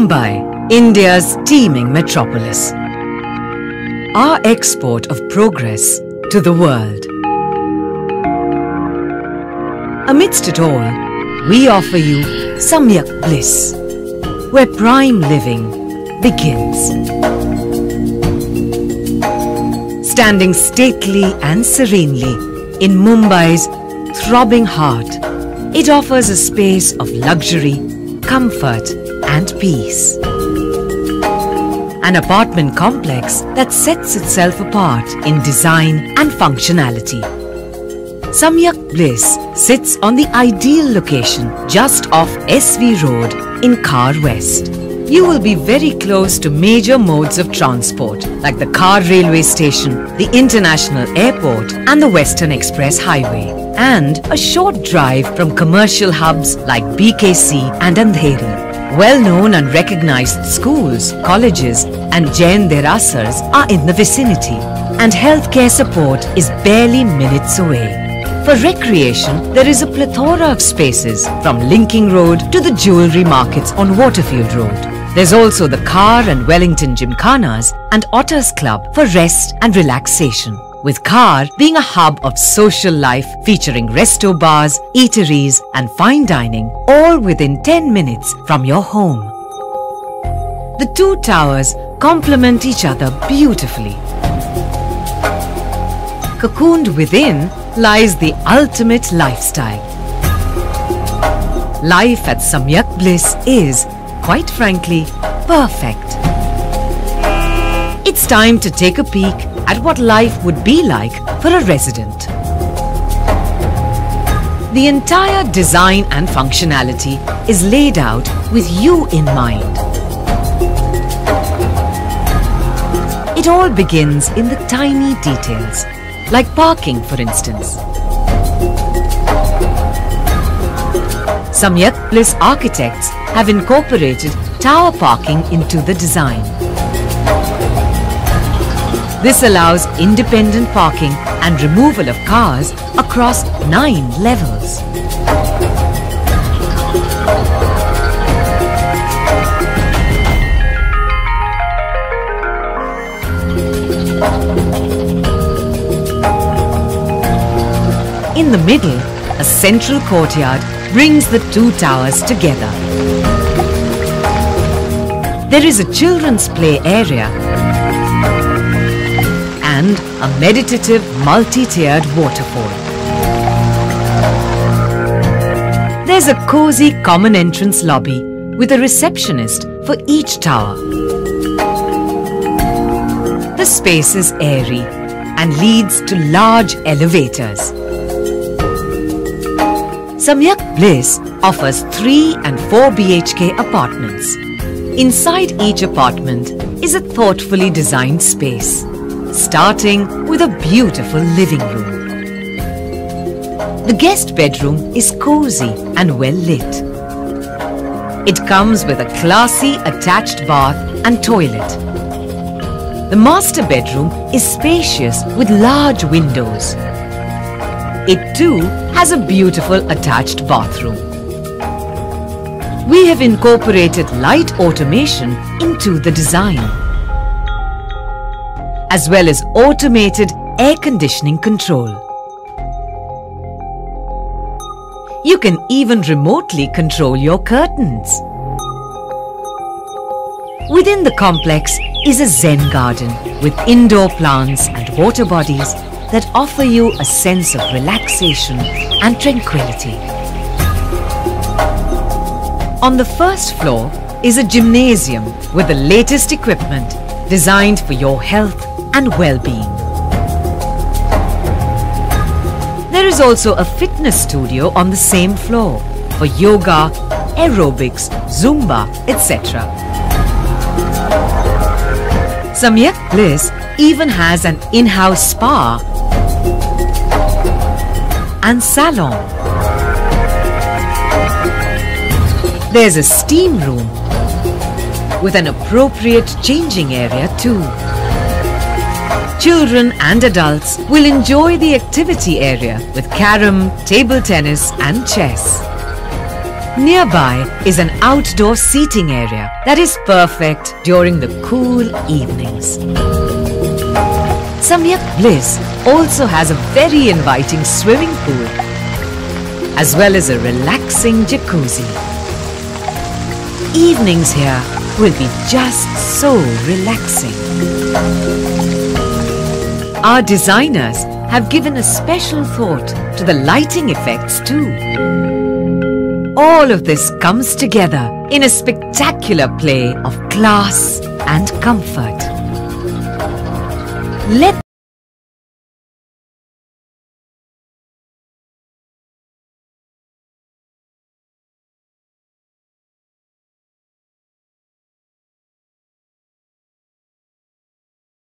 Mumbai, India's teeming metropolis. Our export of progress to the world. Amidst it all, we offer you Samyakth Bliss, where prime living begins. Standing stately and serenely in Mumbai's throbbing heart, it offers a space of luxury, comfort and peace. An apartment complex that sets itself apart in design and functionality. Samyakth Bliss sits on the ideal location just off SV Road in Khar West. You will be very close to major modes of transport like the Khar Railway Station, the International Airport and the Western Express Highway. And a short drive from commercial hubs like BKC and Andheri. Well-known and recognized schools, colleges and Jain Derasars are in the vicinity. And healthcare support is barely minutes away. For recreation, there is a plethora of spaces from Linking Road to the jewellery markets on Waterfield Road. There's also the Khar and Wellington Gymkhanas and Otters Club for rest and relaxation. With Khar being a hub of social life featuring resto bars, eateries and fine dining all within 10 minutes from your home. The two towers complement each other beautifully. Cocooned within lies the ultimate lifestyle. Life at Samyakth Bliss is, quite frankly, perfect. It's time to take a peek at what life would be like for a resident. The entire design and functionality is laid out with you in mind. It all begins in the tiny details, like parking for instance. Samyakth Bliss architects have incorporated tower parking into the design. This allows independent parking and removal of cars across nine levels. In the middle, a central courtyard brings the two towers together. There is a children's play area a meditative multi-tiered waterfall. There's a cozy common entrance lobby with a receptionist for each tower. The space is airy and leads to large elevators. Samyakth Bliss offers 3 and 4 BHK apartments. Inside each apartment is a thoughtfully designed space, starting with a beautiful living room. The guest bedroom is cozy and well lit. It comes with a classy attached bath and toilet. The master bedroom is spacious with large windows. It too has a beautiful attached bathroom. We have incorporated light automation into the design, as well as automated air conditioning control. You can even remotely control your curtains. Within the complex is a Zen garden with indoor plants and water bodies that offer you a sense of relaxation and tranquility. On the first floor is a gymnasium with the latest equipment designed for your health and well-being. There is also a fitness studio on the same floor for yoga, aerobics, Zumba, etc. Samyakth Bliss even has an in-house spa and salon. There's a steam room with an appropriate changing area too. Children and adults will enjoy the activity area with carom, table tennis and chess. Nearby is an outdoor seating area that is perfect during the cool evenings. Samyakth Bliss also has a very inviting swimming pool as well as a relaxing jacuzzi. Evenings here will be just so relaxing. Our designers have given a special thought to the lighting effects too. All of this comes together in a spectacular play of class and comfort. Let